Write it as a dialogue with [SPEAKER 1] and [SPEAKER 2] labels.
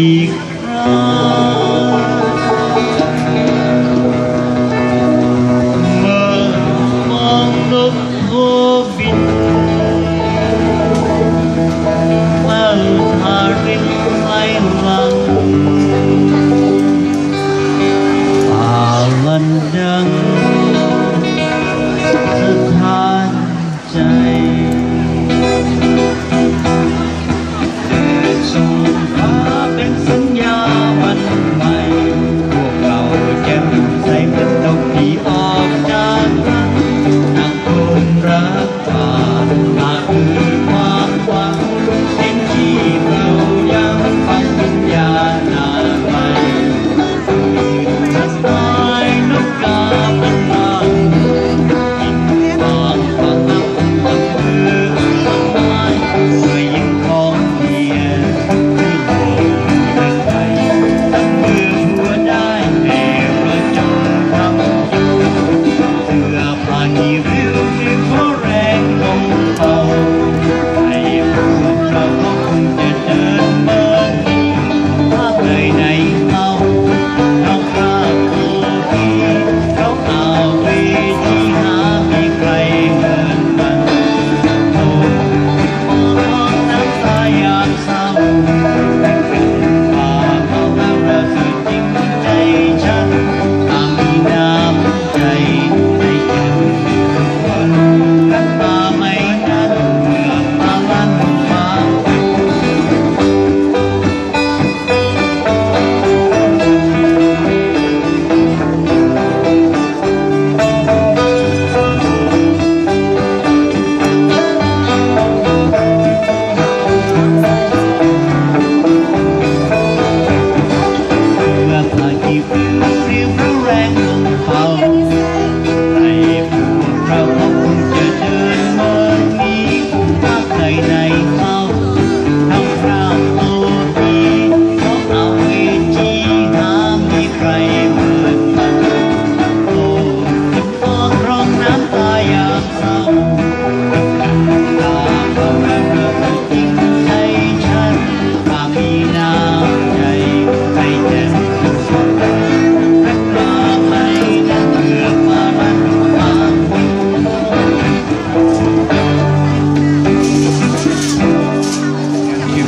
[SPEAKER 1] อีกครั้งเมื่อฟังนกโคบินเมื่อทลังป่าลันดังสะท้านใจ รั